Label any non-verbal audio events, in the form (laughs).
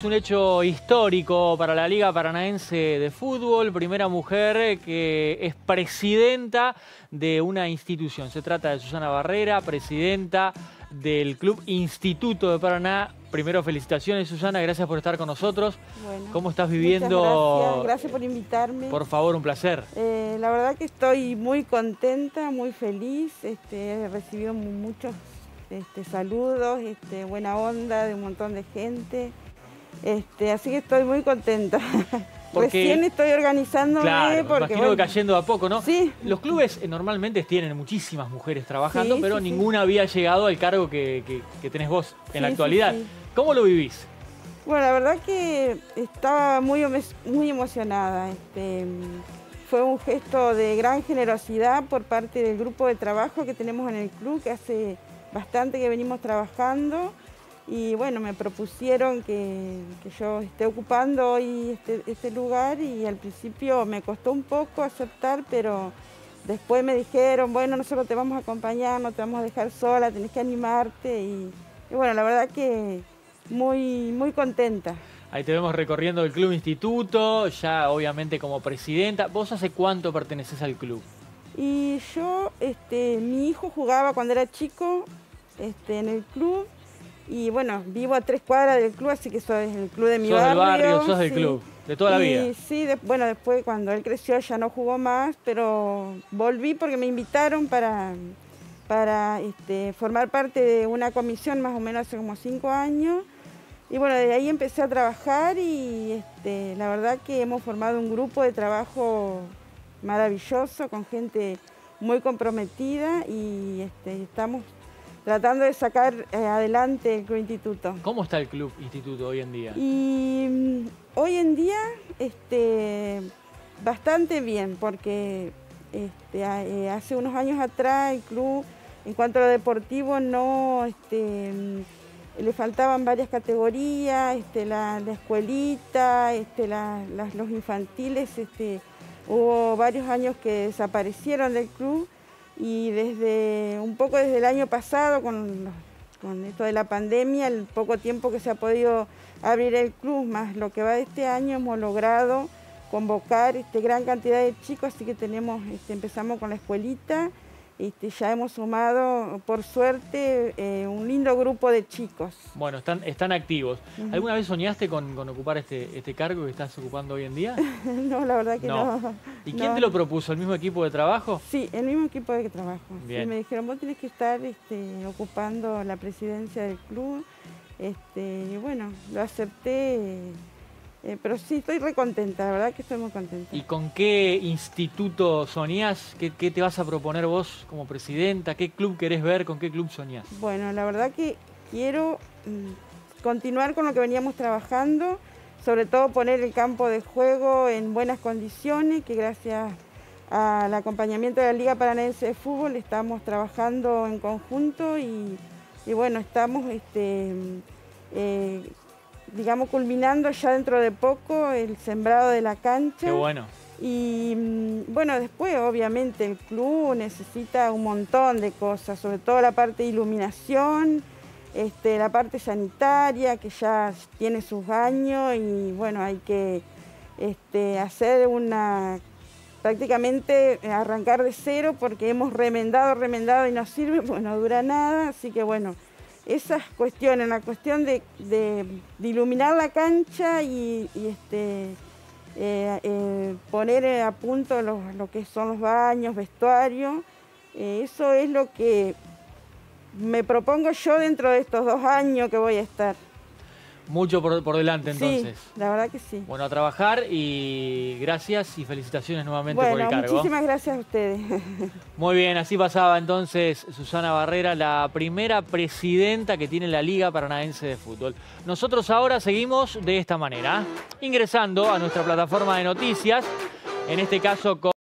Es un hecho histórico para la Liga Paranaense de Fútbol, primera mujer que es presidenta de una institución. Se trata de Susana Barrera, presidenta del Club Instituto de Paraná. Primero, felicitaciones Susana, gracias por estar con nosotros. Bueno, ¿Cómo estás viviendo? Gracias, gracias, por invitarme. Por favor, un placer. Eh, la verdad que estoy muy contenta, muy feliz. Este, he recibido muchos este, saludos, este, buena onda de un montón de gente. Este, así que estoy muy contenta. (laughs) Recién estoy organizándome claro, porque. Imagino que cayendo a poco, ¿no? Sí. Los clubes eh, normalmente tienen muchísimas mujeres trabajando, pero ninguna había llegado al cargo que, tenés vos en la actualidad. ¿Cómo lo vivís? Bueno, la verdad que estaba muy, muy emocionada. Este, fue un gesto de gran generosidad por parte del grupo de trabajo que tenemos en el club, que hace bastante que venimos trabajando y bueno, me propusieron que, yo esté ocupando hoy este, este, lugar y al principio me costó un poco aceptar, pero después me dijeron, bueno, nosotros te vamos a acompañar, no te vamos a dejar sola, tenés que animarte y, bueno, la verdad que muy, muy contenta. Ahí te vemos recorriendo el Club Instituto, ya obviamente como presidenta. ¿Vos hace cuánto perteneces al club? Y yo, este, mi hijo jugaba cuando era chico este, en el club y bueno, vivo a tres cuadras del club, así que soy el club de mi sos barrio. Del barrio, sos del club, de toda la vida. Sí, bueno, después cuando él creció ya no jugó más, pero volví porque me invitaron para, para este, formar parte de una comisión más o menos hace como cinco años. Y bueno, de ahí empecé a trabajar y este, la verdad que hemos formado un grupo de trabajo maravilloso con gente muy comprometida y este, estamos tratando de sacar eh, adelante el Club Instituto. ¿Cómo está el Club Instituto hoy en día? Y mm, hoy en día este, bastante bien, porque este, eh, hace unos años atrás el club, en cuanto a lo deportivo, no este, mm, le faltaban varias categorías, este, la, escuelita, este, los infantiles, este, hubo varios años que desaparecieron del club y desde un poco desde el año pasado con, con esto de la pandemia, el poco tiempo que se ha podido abrir el club, más lo que va de este año, hemos logrado convocar este, gran cantidad de chicos, así que tenemos, este, empezamos con la escuelita, este, ya hemos sumado, por suerte, eh, un lindo grupo de chicos. Bueno, están, están activos. ¿Alguna vez soñaste con, ocupar este, este cargo que estás ocupando hoy en día? (laughs) no, la verdad que no. ¿Y quién te lo propuso? ¿El mismo equipo de trabajo? Sí, el mismo equipo de trabajo. me dijeron, vos tenés que estar este, ocupando la presidencia del club. Este, y bueno, lo acepté. Eh, pero sí, estoy re contenta, la verdad que estoy muy contenta. ¿Y con qué instituto soñás? ¿Qué, te vas a proponer vos como presidenta? ¿Qué club querés ver? ¿Con qué club soñás? Bueno, la verdad que quiero mm, continuar con lo que veníamos trabajando, sobre todo poner el campo de juego en buenas condiciones, que gracias al acompañamiento de la Liga Paranaense de Fútbol estamos trabajando en conjunto y, bueno, estamos este, eh, digamos, culminando ya dentro de poco el sembrado de la cancha. Qué bueno. Y mm, bueno, después obviamente el club necesita un montón de cosas, sobre todo la parte de iluminación, este, la parte sanitaria que ya tiene sus años y bueno, hay que este, hacer una, prácticamente arrancar de cero porque hemos remendado, remendado y no sirve, (laughs) pues no dura nada, así que bueno, esas cuestiones, la cuestión de, iluminar la cancha y, este, eh, eh, poner a punto lo, que son los baños, vestuarios, eh, eso es lo que me propongo yo dentro de estos dos años que voy a estar. Mucho por, delante entonces. Sí, la verdad que sí. Bueno, a trabajar y gracias y felicitaciones nuevamente por el cargo. muchísimas gracias a ustedes. (laughs) Muy bien, así pasaba entonces Susana Barrera, la primera presidenta que tiene la Liga Paranaense de Fútbol. Nosotros ahora seguimos de esta manera, ingresando a nuestra plataforma de noticias, en este caso con...